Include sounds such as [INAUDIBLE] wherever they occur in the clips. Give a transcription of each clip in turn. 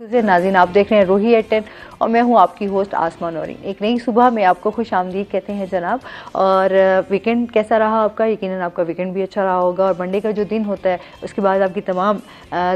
नाजिन आप देख रहे हैं रोही एट टेन और मैं हूँ आपकी होस्ट आसमान और एक नई सुबह में आपको खुश आमदी कहते हैं जनाब। और वीकेंड कैसा रहा आपका? यकीन आपका वीकेंड भी अच्छा रहा होगा। और मंडे का जो दिन होता है, उसके बाद आपकी तमाम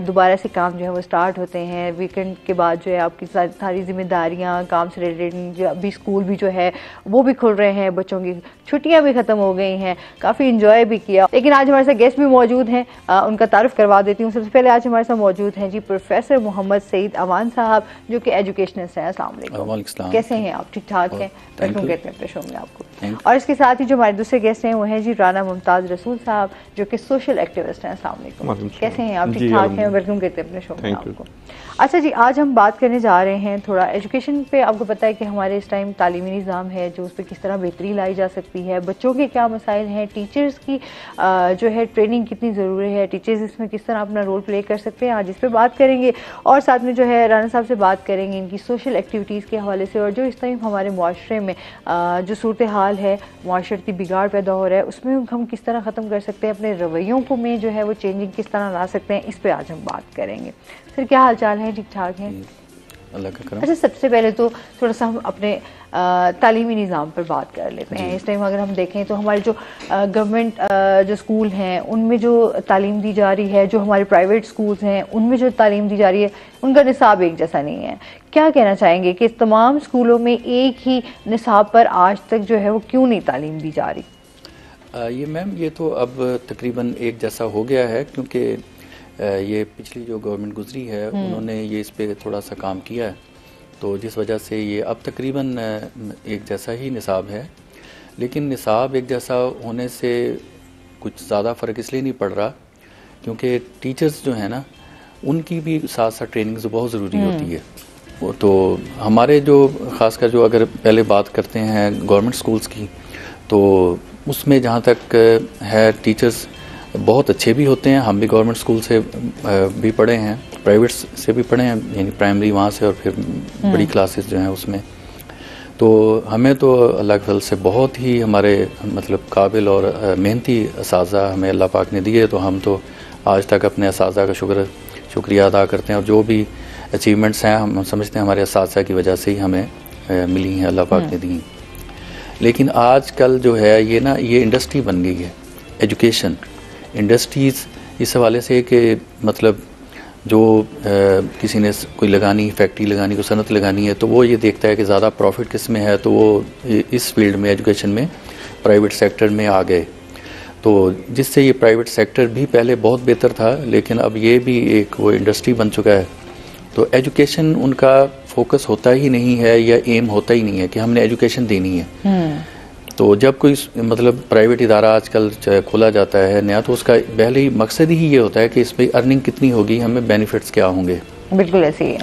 दोबारा से काम जो है वो स्टार्ट होते हैं। वीकेंड के बाद जो है आपकी सारी जिम्मेदारियाँ, काम से रिलेटेड अभी स्कूल भी जो है, वो भी खुल रहे हैं। बच्चों की छुट्टियाँ भी ख़त्म हो गई हैं। काफ़ी इंजॉय भी किया। लेकिन आज हमारे साथ गेस्ट भी मौजूद हैं। उनका तारुफ करवा देती हूँ। सबसे पहले आज हमारे साथ मौजूद हैं जी प्रोफेसर मोहम्मद सईद अवान साहब, जो कि एजुकेशनिस्ट हैं। अस्सलाम कैसे हैं आप? ठीक ठाक हैं? वेलकम कहते हैं अपने शो में आपको। और इसके साथ ही जो हमारे दूसरे गेस्ट हैं वो हैं जी राना मुमताज़ रसूल साहब जो कि सोशल एक्टिविस्ट हैं अस्सलाम कैसे हैं आप? ठीक ठाक हैं? वेलकम करते हैं अपने शो में आपको। अच्छा जी आज हम बात करने जा रहे हैं थोड़ा एजुकेशन पे। आपको पता है कि हमारे इस टाइम तालीमी निज़ाम है जो उस पर किस तरह बेहतरी लाई जा सकती है। बच्चों के क्या मसाइल हैं? टीचर्स की जो है ट्रेनिंग कितनी ज़रूरी है? टीचर्स इसमें किस तरह अपना रोल प्ले कर सकते हैं? आज इस पर बात करेंगे। और साथ में जो है राना साहब से बात करेंगे इनकी सोशल एक्टिविटीज़ के हवाले से। और जो इस टाइम हमारे माशरे में जो सूरत हाल है माशरती बिगाड़ पैदा हो रहा है, उसमें हम किस तरह ख़त्म कर सकते हैं, अपने रवैयों को में जो है वो चेंजिंग किस तरह ला सकते हैं, इस पर आज हम बात करेंगे। फिर क्या हाल चाल है? ठीक ठाक है? अल्लाह का करम। अच्छा सबसे पहले तो थोड़ा सा हम अपने तालीमी निज़ाम पर बात कर लेते हैं। इस टाइम अगर हम देखें तो हमारे जो गवर्नमेंट जो स्कूल हैं उनमें जो तालीम दी जा रही है जो हमारे प्राइवेट स्कूल्स हैं उनमें जो तालीम दी जा रही है उनका निसाब एक जैसा नहीं है। क्या कहना चाहेंगे कि तमाम स्कूलों में एक ही निसाब पर आज तक जो है वो क्यों नहीं तालीम दी जा रही? ये मैम ये तो अब तकरीबन एक जैसा हो गया है क्योंकि ये पिछली जो गवर्नमेंट गुजरी है हम्म। उन्होंने ये इस पर थोड़ा सा काम किया है तो जिस वजह से ये अब तकरीबन एक जैसा ही निसाब है लेकिन निसाब एक जैसा होने से कुछ ज़्यादा फ़र्क इसलिए नहीं पड़ रहा क्योंकि टीचर्स जो है ना उनकी भी साथ साथ ट्रेनिंग बहुत ज़रूरी होती हम्म। है तो हमारे जो ख़ासकर जो अगर पहले बात करते हैं गवर्नमेंट स्कूल्स की तो उसमें जहाँ तक है टीचर्स बहुत अच्छे भी होते हैं। हम भी गवर्नमेंट स्कूल से भी पढ़े हैं। प्राइवेट से भी पढ़े हैं यानी प्राइमरी वहाँ से और फिर बड़ी हम्म। क्लासेस जो हैं उसमें। तो हमें तो अल्लाह के से बहुत ही हमारे मतलब काबिल और मेहनती इस हमें अल्लाह पाक ने दिए तो हम तो आज तक अपने इस का शुक्र शुक्रिया अदा करते हैं। और जो भी अचीवमेंट्स हैं हम समझते हैं हमारे इस की वजह से ही हमें मिली हैं अल्लाह पाक ने हम्म। दी लेकिन आज कल जो है ये ना ये इंडस्ट्री बन गई है। एजुकेशन इंडस्ट्रीज़ इस हवाले से कि मतलब जो आ, किसी ने कोई लगानी फैक्ट्री लगानी कोई सनत लगानी है तो वो ये देखता है कि ज़्यादा प्रॉफिट किसमें है तो वो इस फ़ील्ड में एजुकेशन में प्राइवेट सेक्टर में आ गए। तो जिससे ये प्राइवेट सेक्टर भी पहले बहुत बेहतर था लेकिन अब ये भी एक वो इंडस्ट्री बन चुका है। तो एजुकेशन उनका फोकस होता ही नहीं है या एम होता ही नहीं है कि हमने एजुकेशन देनी है। हम्म। तो जब कोई मतलब प्राइवेट इदारा आजकल खोला जाता है नया तो उसका पहले ही मकसद ही ये होता है कि इसमें अर्निंग कितनी होगी हमें बेनिफिट्स क्या होंगे। बिल्कुल ऐसे ही है।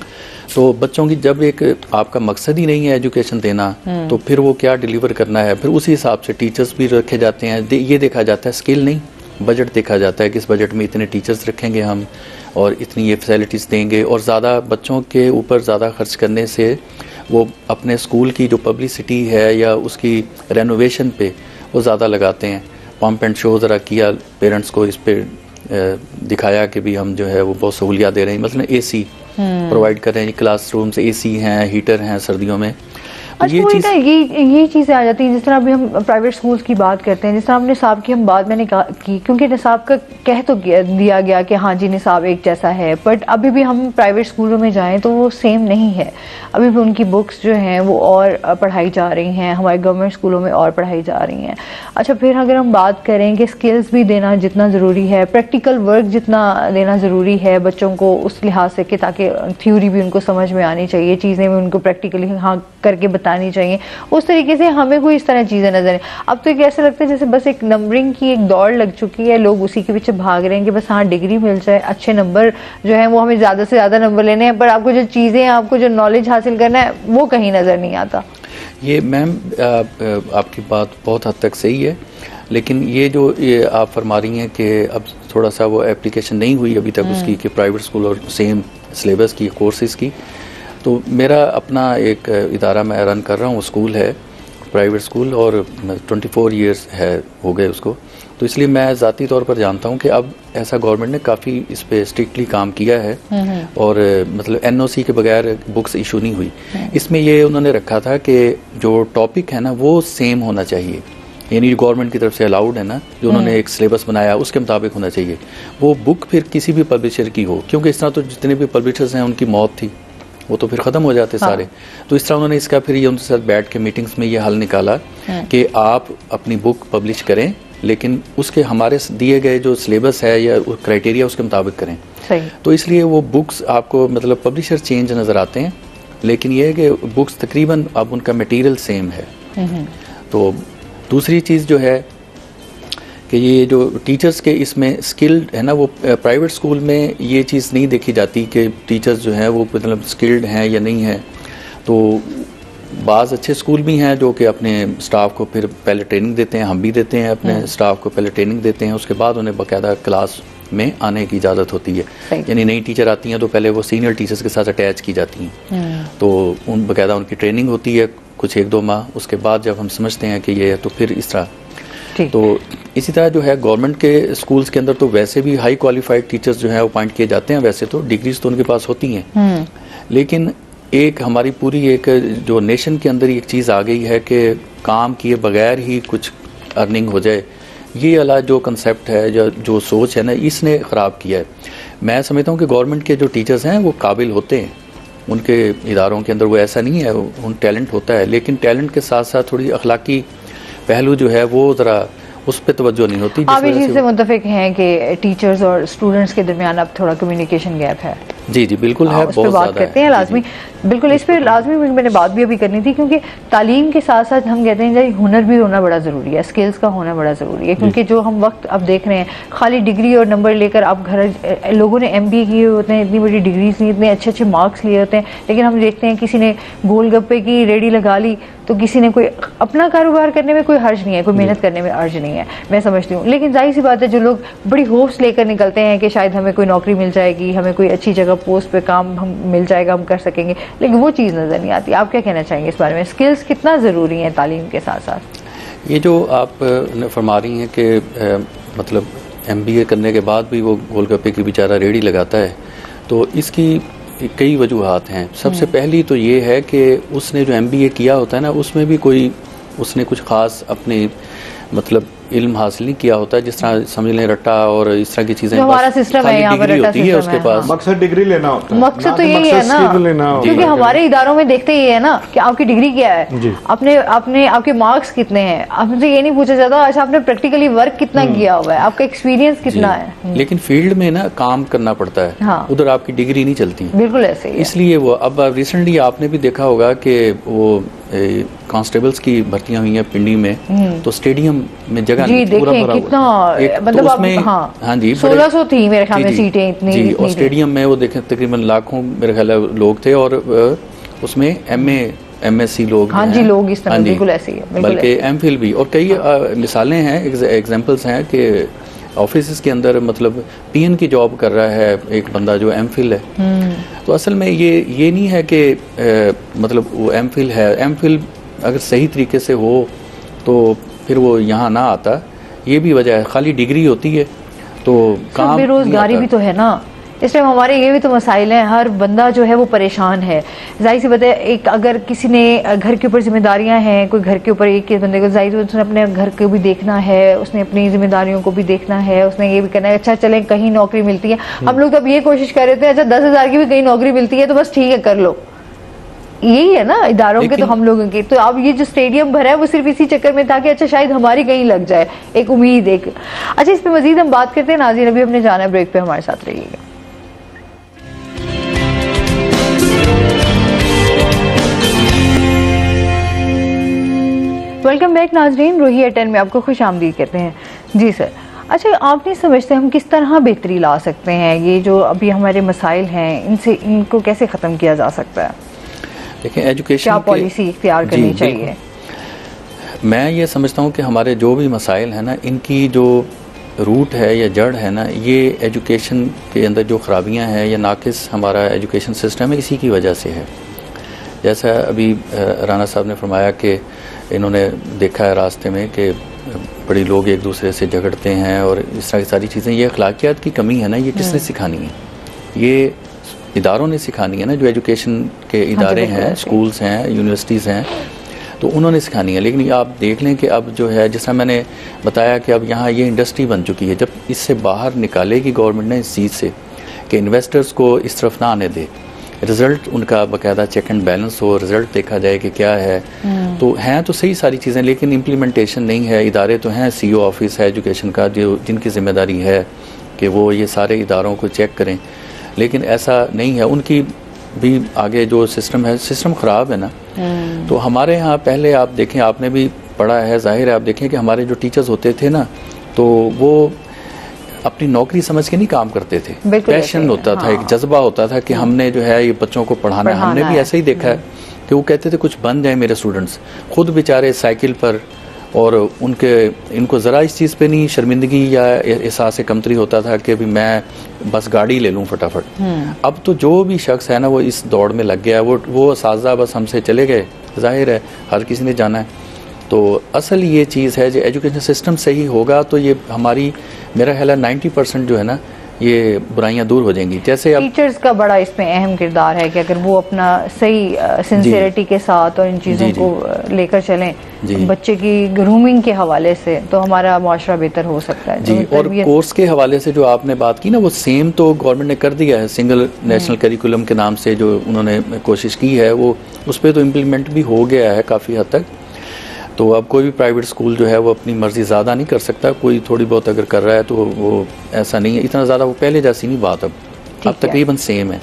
तो बच्चों की जब एक आपका मकसद ही नहीं है एजुकेशन देना हम्म। तो फिर वो क्या डिलीवर करना है? फिर उसी हिसाब से टीचर्स भी रखे जाते हैं। दे, ये देखा जाता है स्किल नहीं बजट देखा जाता है कि इस बजट में इतने टीचर्स रखेंगे हम और इतनी ये फैसिलिटीज़ देंगे और ज़्यादा बच्चों के ऊपर ज़्यादा खर्च करने से वो अपने स्कूल की जो पब्लिसिटी है या उसकी रेनोवेशन पे वो ज़्यादा लगाते हैं। पम्प एंड शो ज़रा किया पेरेंट्स को इस पर दिखाया कि भी हम जो है वो बहुत सहूलियात दे रहे हैं। मतलब ए सी प्रोवाइड कर रहे हैं क्लासरूम से ए सी हैं हीटर हैं सर्दियों में। अच्छा ये चीज़ ये ये चीज़ें आ जाती हैं जिस तरह अभी हम प्राइवेट स्कूल्स की बात करते हैं जिस तरह हम निसाब की हम बात मैंने की क्योंकि निसाब का कह तो दिया गया कि हाँ जी निसाब एक जैसा है बट अभी भी हम प्राइवेट स्कूलों में जाएँ तो वो सेम नहीं है। अभी भी उनकी बुक्स जो हैं वो और पढ़ाई जा रही हैं हमारे गवर्नमेंट स्कूलों में और पढ़ाई जा रही हैं। अच्छा फिर अगर हम बात करें कि स्किल्स भी देना जितना ज़रूरी है प्रैक्टिकल वर्क जितना देना ज़रूरी है बच्चों को उस लिहाज से कि ताकि थ्योरी भी उनको समझ में आनी चाहिए चीज़ें भी उनको प्रैक्टिकली हाँ करके बतानी चाहिए। उस तरीके से हमें कोई इस तरह चीज़ें नज़र अब तो एक ऐसा लगता है जैसे बस एक नंबरिंग की एक दौड़ लग चुकी है लोग उसी के पीछे भाग रहे हैं कि बस हाँ डिग्री मिल जाए अच्छे नंबर जो है वो हमें ज़्यादा से ज़्यादा नंबर लेने हैं पर आपको जो चीज़ें आपको जो नॉलेज हासिल करना है वो कहीं नज़र नहीं आता। ये मैम आपकी बात बहुत हद तक सही है लेकिन ये जो ये आप फरमा रही हैं कि अब थोड़ा सा वो एप्लीकेशन नहीं हुई अभी तक उसकी हम्म। कि प्राइवेट स्कूल और सेम सिलेबस की कोर्सेज की तो मेरा अपना एक इदारा मैं रन कर रहा हूँ स्कूल है प्राइवेट स्कूल और 24 फोर ईयर्स है हो गए उसको। तो इसलिए मैं ज़ाती तौर पर जानता हूँ कि अब ऐसा गवर्नमेंट ने काफ़ी इस पर स्ट्रिक्टली काम किया है और मतलब एनओसी के बगैर बुक्स इशू नहीं हुई। इसमें ये उन्होंने रखा था कि जो टॉपिक है ना वो सेम होना चाहिए। यानी जो गवर्नमेंट की तरफ़ से अलाउड है ना जो उन्होंने एक सिलेबस बनाया उसके मुताबिक होना चाहिए। वो बुक फिर किसी भी पब्लिशर की हो क्योंकि इस तरह तो जितने भी पब्लिशर्स हैं उनकी मौत थी। वो तो फिर ख़त्म हो जाते हाँ। सारे तो इस तरह उन्होंने इसका फिर ये उनके साथ बैठ के मीटिंग्स में ये हल निकाला हाँ। कि आप अपनी बुक पब्लिश करें लेकिन उसके हमारे दिए गए जो सिलेबस है या क्राइटेरिया उसके मुताबिक करें सही तो इसलिए वो बुक्स आपको मतलब पब्लिशर चेंज नज़र आते हैं लेकिन ये है कि बुक्स तकरीबन अब उनका मटेरियल सेम है हम्म, हम्म। तो दूसरी चीज़ जो है कि ये जो टीचर्स के इसमें स्किल्ड है ना वो प्राइवेट स्कूल में ये चीज़ नहीं देखी जाती कि टीचर्स जो हैं वो मतलब स्किल्ड हैं या नहीं है तो बाज़ अच्छे स्कूल भी हैं जो कि अपने स्टाफ को फिर पहले ट्रेनिंग देते हैं हम भी देते हैं अपने स्टाफ हम्म। को पहले ट्रेनिंग देते हैं उसके बाद उन्हें बाकायदा क्लास में आने की इजाज़त होती है यानी नई टीचर आती हैं तो पहले वो सीनियर टीचर्स के साथ अटैच की जाती हैं हम्म। तो उन बाकायदा उनकी ट्रेनिंग होती है कुछ एक दो माह उसके बाद जब हम समझते हैं कि ये है तो फिर इस तरह तो इसी तरह जो है गवर्नमेंट के स्कूल्स के अंदर तो वैसे भी हाई क्वालिफाइड टीचर्स जो है अपॉइंट किए जाते हैं वैसे तो डिग्रीज तो उनके पास होती हैं। हम्म। लेकिन एक हमारी पूरी एक जो नेशन के अंदर एक चीज़ आ गई है कि काम किए बगैर ही कुछ अर्निंग हो जाए। ये वाला जो कंसेप्ट है जो जो सोच है ना इसने ख़राब किया है। मैं समझता हूँ कि गवर्नमेंट के जो टीचर्स हैं वो काबिल होते हैं। उनके इदारों के अंदर वो ऐसा नहीं है उन टैलेंट होता है। लेकिन टैलेंट के साथ साथ थोड़ी अखलाकी पहलू जो है वो ज़रा उस पर तवज्जो नहीं होती आप इस चीज़ से मुतफिक हैं कि टीचर्स और स्टूडेंट्स के दरमियान अब थोड़ा कम्युनिकेशन गैप है। जी जी बिल्कुल है बहुत पर बात करते हैं। लाजमी। बिल्कुल इस पर लाजमी मैंने बात भी अभी करनी थी क्योंकि तालीम के साथ साथ हम कहते हैं हुनर भी होना बड़ा ज़रूरी है स्किल्स का होना बड़ा ज़रूरी है क्योंकि जो। हम वक्त अब देख रहे हैं खाली डिग्री और नंबर लेकर आप घर लोगों ने एम किए होते हैं इतनी बड़ी डिग्रीज नहीं इतने अच्छे अच्छे मार्क्स लिए होते हैं लेकिन हम देखते हैं किसी ने गोलगप्पे की रेडी लगा ली तो किसी ने कोई अपना कारोबार करने में कोई हर्ज नहीं है कोई मेहनत करने में हर्ज नहीं है मैं समझती हूँ। लेकिन ज़ाहिर सी बात है जो लोग बड़ी होप्स लेकर निकलते हैं कि शायद हमें कोई नौकरी मिल जाएगी हमें कोई अच्छी जगह पोस्ट पे काम हम मिल जाएगा हम कर सकेंगे लेकिन वो चीज़ नज़र नहीं आती। आप क्या कहना चाहेंगे इस बारे में? स्किल्स कितना ज़रूरी है तालीम के साथ साथ ये जो आप फरमा रही हैं कि मतलब एमबीए करने के बाद भी वो गोलगप्पे की बेचारा रेडी लगाता है तो इसकी कई वजूहत हैं। सबसे हम्म। पहली तो ये है कि उसने जो एमबीए किया होता है ना उसमें भी कोई उसने कुछ ख़ास अपने मतलब इल्म हासिल नहीं किया होता है जिस तरह समझ लें रट्टा और इस तरह की चीज़ें हमारा सिस्टम है यहाँ पर होती है उसके पास। मकसद डिग्री लेना होता है। मकसद तो यही है ना क्योंकि हमारे इदारों में देखते ही है ना कि आपकी डिग्री क्या है। अपने अपने आपके मार्क्स कितने हैं। आपसे ये नहीं पूछा जाता अच्छा आपने प्रैक्टिकली वर्क कितना हम्म। किया हुआ है? आपका एक्सपीरियंस कितना है? हम्म। लेकिन फ़ील्ड में ना काम करना पड़ता है। हाँ। उधर आपकी डिग्री नहीं चलती। बिल्कुल ऐसे इसलिए वो अब रिसेंटली आपने भी देखा होगा कि वो कांस्टेबल्स की भर्तियाँ हुई हैं पिंडी में। हम्म। तो स्टेडियम में जगह जी भरा कितना मतलब तो उसमें हाँ, हाँ जी सोलह सौ थी मेरे ख्याल में सीटें इतनी जी और स्टेडियम में वो देखें तकरीबन लाखों मेरे ख्याल लोग थे और उसमें एम एम एस सी लोग हाँ जी लोग इस तरह हाँ बिल्कुल ऐसे ही बल्कि एम फिल भी और कई मिसालें हैं एग्जाम्पल्स हैं कि ऑफ़िस के अंदर मतलब पीएन की जॉब कर रहा है एक बंदा जो एम फिल है। हम्म। तो असल में ये ये नहीं है कि मतलब वो एम फिल है। एम फिल अगर सही तरीके से हो तो फिर वो यहाँ ना आता। ये भी वजह है खाली डिग्री होती है तो काम बेरोजगारी भी तो है ना। इस टाइम हमारे ये भी तो मसाइल हैं हर बंदा जो है वो परेशान है। ज़ाहिर सी बात है एक अगर किसी ने घर के ऊपर जिम्मेदारियाँ हैं कोई घर के ऊपर एक बंदे को ज़ाहिर सी उसने अपने घर को भी देखना है उसने अपनी जिम्मेदारियों को भी देखना है उसने ये भी करना है अच्छा चले कहीं नौकरी मिलती है। हम लोग तो अब ये कोशिश कर रहे थे अच्छा दस हज़ार की भी कहीं नौकरी मिलती है तो बस ठीक है कर लो। यही है ना इदारों के तो हम लोगों के। तो अब ये जो स्टेडियम भरा है वो सिर्फ़ इसी चक्कर में था कि अच्छा शायद हमारी कहीं लग जाए। एक उम्मीद एक अच्छा इस पर मजीद हम बात करते हैं। नाजिर अभी हमने जाना ब्रेक पे हमारे साथ रहिएगा। वेलकम बैक नाजरीन रोही अटेन में आपको खुश आमदी कहते हैं। जी सर अच्छा आप नहीं समझते हम किस तरह बेहतरी ला सकते हैं? ये जो अभी हमारे मसाइल हैं इनसे इनको कैसे ख़त्म किया जा सकता है? देखिए एजुकेशन क्या पॉलिसी इख्तियार करनी चाहिए? मैं ये समझता हूँ कि हमारे जो भी मसाइल हैं ना इनकी जो रूट है या जड़ है ना ये एजुकेशन के अंदर जो खराबियाँ हैं या नाकिस हमारा एजुकेशन सिस्टम है इसी की वजह से है। जैसा अभी राना साहब ने फरमाया कि इन्होंने देखा है रास्ते में कि बड़ी लोग एक दूसरे से झगड़ते हैं और इस तरह की सारी चीज़ें ये अखलाकियात की कमी है ना ये किसने हम्म। सिखानी है? ये इदारों ने सिखानी है ना जो एजुकेशन के इदारे हाँ हैं स्कूल्स हैं यूनिवर्सिटीज़ हैं तो उन्होंने सिखानी है। लेकिन आप देख लें कि अब जो है जैसा मैंने बताया कि अब यहाँ ये इंडस्ट्री बन चुकी है जब इससे बाहर निकालेगी गवर्नमेंट ने इस चीज़ से कि इन्वेस्टर्स को इस तरफ़ ना आने दे। रिज़ल्ट उनका बाकायदा चेक एंड बैलेंस हो रिज़ल्ट देखा जाए कि क्या है। तो हैं तो सही सारी चीज़ें लेकिन इम्प्लीमेंटेशन नहीं है। इदारे तो हैं सी ऑफ़िस है एजुकेशन का जो जिनकी ज़िम्मेदारी है कि वो ये सारे इदारों को चेक करें। लेकिन ऐसा नहीं है। उनकी भी आगे जो सिस्टम है सिस्टम ख़राब है ना। तो हमारे यहाँ पहले आप देखें आपने भी पढ़ा है ज़ाहिर है आप देखें कि हमारे जो टीचर्स होते थे ना तो वो अपनी नौकरी समझ के नहीं काम करते थे। पैशन होता था एक हाँ। जज्बा होता था कि हमने जो है ये बच्चों को पढ़ाना है। हमने पढ़ाना भी। ऐसे ही देखा है कि वो कहते थे कुछ बन जाए मेरे स्टूडेंट्स खुद बेचारे साइकिल पर और उनके इनको ज़रा इस चीज़ पे नहीं शर्मिंदगी या एहसास कमतरी होता था कि अभी मैं बस गाड़ी ले लूँ फटाफट। अब तो जो भी शख्स है ना वो इस दौड़ में लग गया है वो वो साजा बस हमसे चले गए ज़ाहिर है हर किसी ने जाना है। तो असल ये चीज़ है जो एजुकेशन सिस्टम सही होगा तो ये हमारी मेरा ख्याल है नाइन्टी परसेंट जो है ना ये बुराइयाँ दूर हो जाएँगी। जैसे अब टीचर्स का बड़ा इसमें अहम किरदार है कि अगर वो अपना सही सिंसियरिटी के साथ और इन चीज़ों। को लेकर चलें बच्चे की ग्रूमिंग के हवाले से तो हमारा माशरा बेहतर हो सकता है। जी तो और तरबियत- कोर्स के हवाले से जो आपने बात की ना वो सेम तो गवर्नमेंट ने कर दिया है। सिंगल नेशनल करिकुलम के नाम से जो उन्होंने कोशिश की है वो उस पर तो इम्प्लीमेंट भी हो गया है काफ़ी हद तक। तो अब कोई भी प्राइवेट स्कूल जो है वो अपनी मर्ज़ी ज़्यादा नहीं कर सकता। कोई थोड़ी बहुत अगर कर रहा है तो वो ऐसा नहीं है। इतना ज़्यादा वो पहले जैसी नहीं बात अब। अब है। तकरीबन सेम है।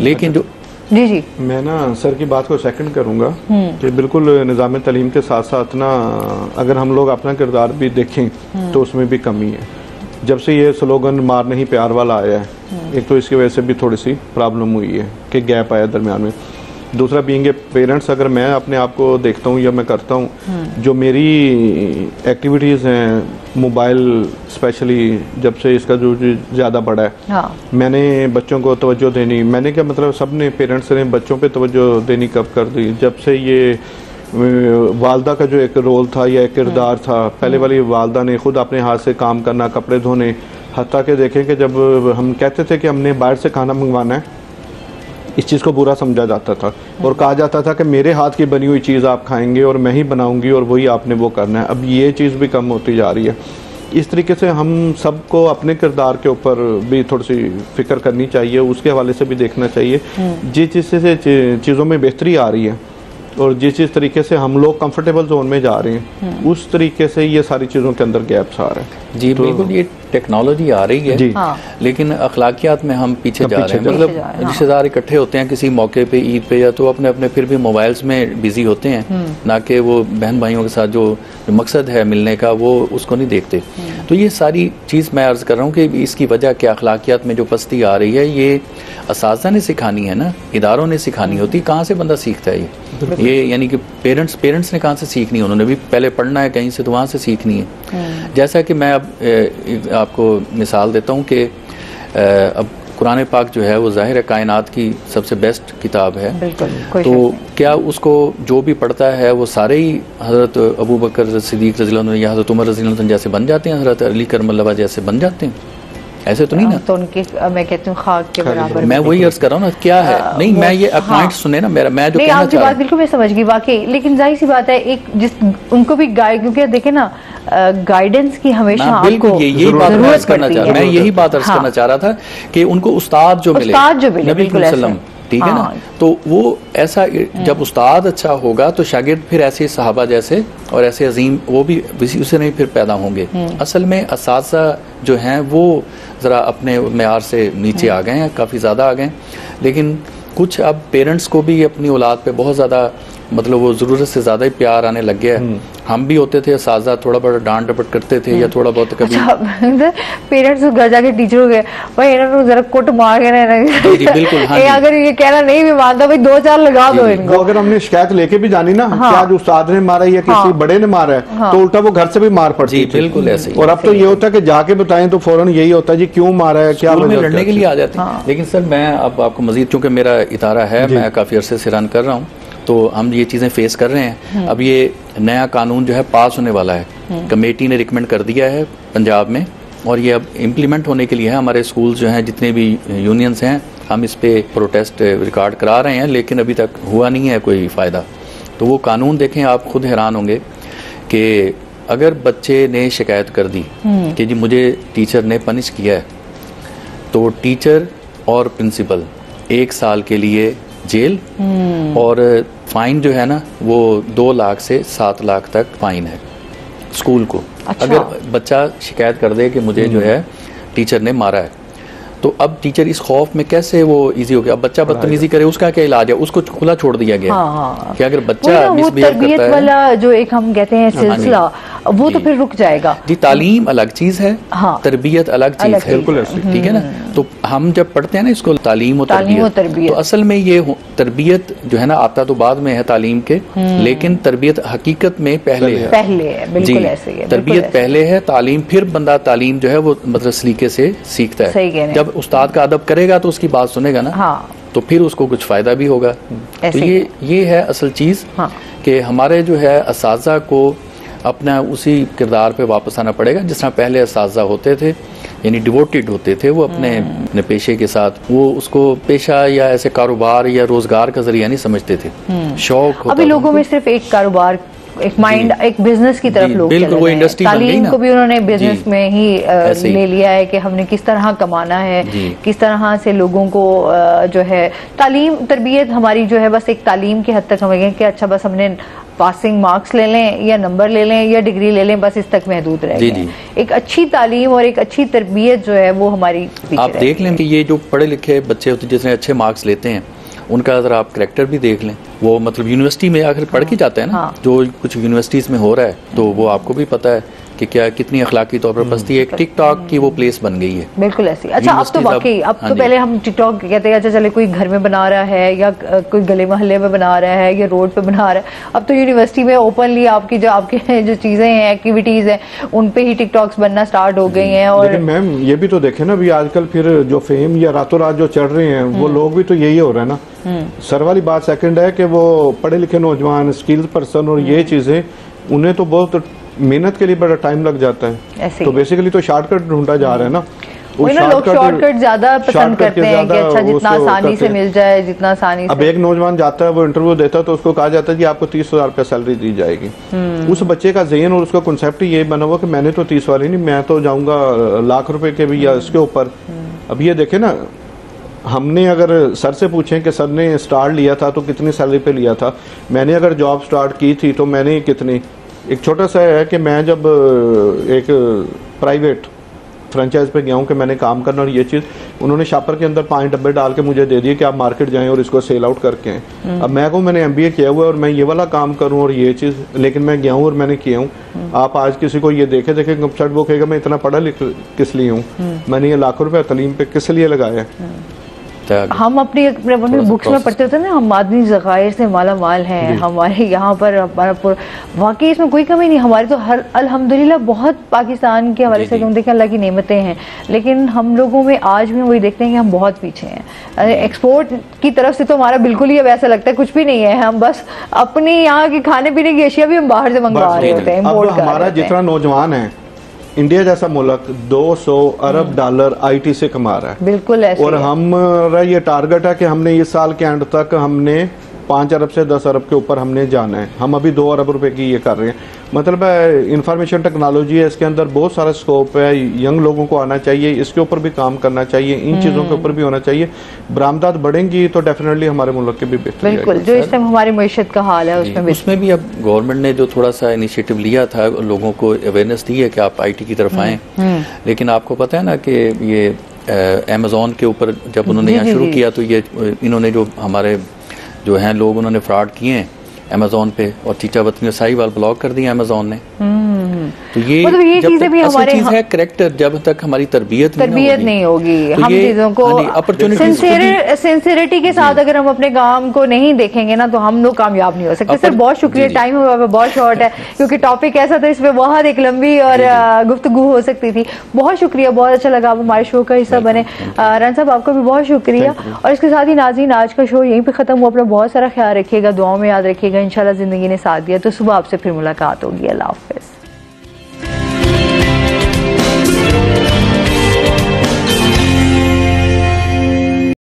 लेकिन जो जी जी। मैं ना सर की बात को सेकंड करूँगा कि बिल्कुल निज़ाम तलीम के साथ साथ ना अगर हम लोग अपना किरदार भी देखें तो उसमें भी कमी है। जब से ये स्लोगन मार नहीं प्यार वाला आया है एक तो इसकी वजह से भी थोड़ी सी प्रॉब्लम हुई है कि गैप आया दरमियान में। दूसरा बीइंग पेरेंट्स अगर मैं अपने आप को देखता हूँ या मैं करता हूँ जो मेरी एक्टिविटीज़ हैं मोबाइल स्पेशली जब से इसका जो ज़्यादा बढ़ा है। हाँ। मैंने बच्चों को तवज्जो देनी मैंने क्या मतलब सबने पेरेंट्स ने बच्चों पे तवज्जो देनी कब कर दी? जब से ये वालदा का जो एक रोल था या एक किरदार था पहले वाली वालदा ने खुद अपने हाथ से काम करना कपड़े धोने हती कि देखें कि जब हम कहते थे कि हमने बाहर से खाना मंगवाना है इस चीज़ को बुरा समझा जाता था और कहा जाता था कि मेरे हाथ की बनी हुई चीज़ आप खाएँगे और मैं ही बनाऊँगी और वही आपने वो करना है। अब ये चीज़ भी कम होती जा रही है। इस तरीके से हम सबको अपने किरदार के ऊपर भी थोड़ी सी फ़िक्र करनी चाहिए उसके हवाले से भी देखना चाहिए। जिस चीज़ से चीज़ों में बेहतरी आ रही है और जिस जिस तरीके से हम लोग कंफर्टेबल जोन में जा रहे हैं उस तरीके से ये सारी चीज़ों के अंदर गैप्स आ रहे हैं। जी तो, बिल्कुल ये टेक्नोलॉजी आ रही है। जी। हाँ। लेकिन अखलाकियात में हम पीछे जा पीछे रहे हैं। मतलब पीछे जा रहे हैं, रिश्तेदार इकट्ठे होते हैं किसी मौके पे ईद पे या तो अपने अपने फिर भी मोबाइल्स में बिज़ी होते हैं। हम्म। ना कि वो बहन भाइयों के साथ जो जो मकसद है मिलने का वो उसको नहीं देखते। हम्म। तो ये सारी चीज़ मैं अर्ज़ कर रहा हूँ कि इसकी वजह क्या अखलाकियात में जो पस्ती आ रही है ये इस ने सिखानी है ना? इदारों ने सिखानी होती। कहाँ से बंदा सीखता है ये? ये यानी कि पेरेंट्स पेरेंट्स ने कहाँ से सीखनी है? उन्होंने भी पहले पढ़ना है कहीं से तो वहाँ से सीखनी है। जैसा कि मैं अब आपको मिसाल देता हूँ कि अब कुरान पाक जो है वो ज़ाहिर है कायनात की सबसे बेस्ट किताब है। तो क्या उसको जो भी पढ़ता है वो सारे ही हज़रत अबू बकर सिद्दीक रज़ी अल्लाह अन्हु या हज़रत उमर रज़ी अल्लाह अन्हु जैसे बन जाते हैं? हज़रत अली करमल्ला जैसे बन जाते हैं? ऐसे तो नहीं ना? तो उनके मैं कहती हूँ खाक के बराबर मैं वही अर्ज़ कर रहा हूँ ना क्या है? आ, नहीं मैं ये हाँ। सुने ना मेरा मैं जो नहीं कहना आपकी बात बिल्कुल मैं समझ गई वाकई। लेकिन ज़ाहिर सी बात है एक जिस उनको भी गाइड क्योंकि देखे ना गाइडेंस की हमेशा मैं आपको यही बात अर्ज़ करना चाह रहा मैं यही बात अर्ज़ हाँ। करना चाह रहा था कि उनको उस्ताद जो मिले उस्ताद जो मिले, नबी बिल्कुल ठीक है ना? हाँ। तो वो ऐसा जब उस्ताद अच्छा होगा तो शागिर्द फिर ऐसे सहाबा जैसे और ऐसे अजीम वो भी उसी उसे नहीं फिर पैदा होंगे। असल में इस जो हैं वो ज़रा अपने मैार से नीचे आ गए हैं काफ़ी ज़्यादा आ गए लेकिन कुछ अब पेरेंट्स को भी अपनी औलाद पे बहुत ज़्यादा मतलब वो ज़रूरत से ज़्यादा ही प्यार आने लग गया है। हम भी होते थे साजा थोड़ा बड़ा डांट डपट करते थे या थोड़ा बहुत कभी पेरेंट्स घर जाके टीचर हो गए। भाई इन्होंने तो जरा कुट मार के ना जी, जी, बिल्कुल, हाँ [LAUGHS] ये अगर ये कहना नहीं भी मानता भाई दो चार लगा दो इनको। अगर हमने शिकायत लेके भी जानी ना हाँ। कि आज उस्ताद ने मारा है या किसी हाँ। बड़े ने मारा है तो उल्टा वो घर से भी मार पड़ती है बिल्कुल ऐसे और अब तो ये होता है कि जाके बताएँ तो फ़ौरन यही होता है जी क्यों मारा है क्या लड़ने के लिए आ जाते हैं। लेकिन सर मैं अब आपको मजीद चूँकि मेरा इतारा है मैं काफ़ी अरसे से रन कर रहा हूँ। तो हम ये चीज़ें फेस कर रहे हैं। अब ये नया कानून जो है पास होने वाला है। कमेटी ने रिकमेंड कर दिया है पंजाब में और ये अब इम्प्लीमेंट होने के लिए है। हमारे स्कूल जो हैं जितने भी यूनियंस हैं हम इस पे प्रोटेस्ट रिकॉर्ड करा रहे हैं लेकिन अभी तक हुआ नहीं है कोई फ़ायदा। तो वो कानून देखें आप खुद हैरान होंगे कि अगर बच्चे ने शिकायत कर दी कि जी मुझे टीचर ने पनिश किया है तो टीचर और प्रिंसिपल एक साल के लिए जेल। और फाइन जो है ना वो दो लाख से सात लाख तक फाइन है स्कूल को। अच्छा। अगर बच्चा शिकायत कर दे कि मुझे जो है टीचर ने मारा है तो अब टीचर इस खौफ में कैसे वो इजी हो गया? अब बच्चा बदतमीजी करे उसका क्या इलाज है? उसको खुला छोड़ दिया गया हाँ, हाँ। कि अगर बच्चा ना, वो करता है। वाला जो एक हम कहते हैं हाँ, सिलसिला वो तो फिर रुक जाएगा। जी तालीम अलग चीज़ है हाँ। तरबियत अलग चीज़ अलग है। बिल्कुल ठीक है ना? तो हम जब पढ़ते हैं ना इसको तालीम और तरबियत तरबियत। तो असल में ये तरबियत जो है ना आता तो बाद में है तालीम के लेकिन तरबियत हकीकत में पहले है। पहले है बिल्कुल ऐसे ही तरबियत पहले है तालीम फिर बंदा तालीम जो है वो मतलब सलीके से सीखता है। हैं। जब उस्ताद का अदब करेगा तो उसकी बात सुनेगा ना हाँ। तो फिर उसको कुछ फ़ायदा भी होगा। तो ये ये है असल चीज़ हाँ। कि हमारे जो है इस को अपना उसी किरदार पे वापस आना पड़ेगा जिस तरह पहले इस होते थे यानी डिवोटेड होते थे वो अपने हम्म। अपने पेशे के साथ वो उसको पेशा या ऐसे कारोबार या रोज़गार का ज़रिया नहीं समझते थे। शौक हम्म। अभी लोगों में सिर्फ़ एक कारोबार एक माइंड एक बिज़नेस की तरफ़ लोग बिल्कुल, चले वो गई तालीम को भी उन्होंने बिज़नेस में ही ही। ले लिया है कि हमने किस तरह कमाना है किस तरह से लोगों को अ, जो है तालीम तरबियत हमारी जो है बस एक तालीम के हद तक हमें कि अच्छा बस हमने पासिंग मार्क्स ले लें या नंबर ले लें या डिग्री ले लें बस इस तक महदूद रह गए। एक अच्छी तालीम और एक अच्छी तरबियत जो है वो हमारी आप देख लें कि ये जो पढ़े लिखे बच्चे होते हैं जिसने अच्छे मार्क्स लेते हैं उनका अगर आप करेक्टर भी देख लें वो मतलब यूनिवर्सिटी में आखिर पढ़ के जाते हैं ना हाँ। जो कुछ यूनिवर्सिटीज में हो रहा है तो वो आपको भी पता है कि क्या कितनी अखलाकी तौर पर पस्ती है? एक टिकटॉक की वो प्लेस बन गई है। बिल्कुल ऐसी। अच्छा अब तो वाकई अब हाँ तो पहले हम टिकटॉक कहते हैं अच्छा चले कोई घर में बना रहा है या कोई गले मोहल्ले में बना रहा है या रोड पे बना रहा है। अब तो यूनिवर्सिटी में ओपनली आपकी जो आपके [LAUGHS] जो चीज़ें हैं एक्टिविटीज़ हैं उन पे ही टिकटॉक्स बनना स्टार्ट हो गई हैं और मैम ये भी तो देखे ना अभी आजकल फिर जो फेम या रातों रात जो चढ़ रहे हैं वो लोग भी तो यही हो रहे हैं ना। सर वाली बात सेकंड है कि वो पढ़े लिखे नौजवान स्किल पर्सन और ये चीज़ें उन्हें तो बहुत मेहनत के लिए बड़ा टाइम लग जाता है। तो बेसिकली तो शॉर्टकट ढूंढा जा रहा है ना। लोग शॉर्टकट ज़्यादा पसंद करते हैं कि अच्छा जितना आसानी से मिल जाए जितना आसानी अब एक नौजवान जाता है वो इंटरव्यू देता है तो उसको कहा जाता है कि आपको तीस हज़ार रुपया सैलरी दी जाएगी। हम्म। उस बच्चे का जहन और उसका कॉन्सेप्ट ये बना हुआ कि मैंने तो तीस वाली नहीं मैं तो जाऊँगा लाख रुपए के भी या इसके ऊपर। हम्म। अब ये देखे ना हमने अगर सर से पूछें कि सर ने स्टार्ट लिया था तो कितनी सैलरी पे लिया था? मैंने अगर जॉब स्टार्ट की थी तो मैंने कितनी एक छोटा सा है कि मैं जब एक प्राइवेट फ्रेंचाइज पे गया हूँ कि मैंने काम करना और ये चीज़ उन्होंने शापर के अंदर पाँच डब्बे डाल के मुझे दे दिए कि आप मार्केट जाएँ और इसको सेल आउट करके आएँ। अब मैं कहूँ मैंने एमबीए किया हुआ है और मैं ये वाला काम करूँ और ये चीज़ लेकिन मैं गया हूँ और मैंने किया हूँ। आप आज किसी को ये देखे देखे वेबसाइट वो कहेगा मैं इतना पढ़ा लिख किस लिए हूँ? मैंने ये लाखों रुपये तलीम पे किस लिए लगाया हम अपनी अपनी बुक्स में पढ़ते होते हैं ना हम आदमी जखायर से माला माल हैं हमारे यहाँ पर हमारा वाकई इसमें कोई कमी नहीं हमारे तो हर अल्हम्दुलिल्लाह बहुत पाकिस्तान के हवाले से हम देखें अल्लाह की नियमतें हैं लेकिन हम लोगों में आज भी वही देखते हैं कि हम बहुत पीछे हैं। एक्सपोर्ट की तरफ़ से तो हमारा बिल्कुल ही अब ऐसा लगता है कुछ भी नहीं है हम बस अपने यहाँ की खाने पीने की अशिया भी हम बाहर से मंगवा रहे होते हैं हमारा जितना नौजवान है इंडिया जैसा मुल्क 200 अरब डॉलर आईटी से कमा रहा है। बिल्कुल ऐसे और हमारा ये टारगेट है कि हमने इस साल के एंड तक हमने पाँच अरब से दस अरब के ऊपर हमने जाना है। हम अभी दो अरब रुपए की ये कर रहे हैं। मतलब इंफॉर्मेशन टेक्नोलॉजी है इसके अंदर बहुत सारा स्कोप है। यंग लोगों को आना चाहिए इसके ऊपर भी काम करना चाहिए इन चीज़ों के ऊपर भी होना चाहिए। बरामदात बढ़ेंगी तो डेफिनेटली हमारे मुल्क के भी बेहतर बिल्कुल जो इस टाइम हमारी मीशत का हाल है उसमें भी उसमें भी अब गवर्नमेंट ने जो थोड़ा सा इनिशिएटिव लिया था लोगों को अवेयरनेस दी है कि आप आईटी की तरफ़ आएँ। लेकिन आपको पता है ना कि ये अमेजोन के ऊपर जब उन्होंने यहाँ शुरू किया तो ये इन्होंने जो हमारे जो हैं, लोग उन्होंने फ्रॉड किए हैं अमेजोन पे और चीचा बतनी और वाल ब्लॉक कर दिया अमेजोन ने। तो ये मतलब ये जब चीज़ें भी हमारे चीज़ है करेक्टर जब तक हमारी तरबियत तरबियत नहीं होगी। तो हम चीज़ों को हाँ खुद ही- सिंसियरिटी के साथ अगर हम अपने काम को नहीं देखेंगे ना तो हम लोग कामयाब नहीं हो सकते। सर बहुत शुक्रिया। टाइम हुआ बहुत शॉर्ट है [LAUGHS] क्योंकि टॉपिक ऐसा था इसमें बहुत एक लंबी और गुफ्तगू हो सकती थी। बहुत शुक्रिया बहुत अच्छा लगा आप हमारे शो का हिस्सा बने। रन साहब आपका भी बहुत शुक्रिया। और इसके साथ ही नाजीन आज का शो यहीं पे खत्म हुआ। अपना बहुत सारा ख्याल रखिएगा दुआओं में याद रखिएगा। इंशाल्लाह ज़िंदगी ने साथ दिया। तो सुबह आपसे फिर मुलाकात होगी। अल्लाह हाफिज़।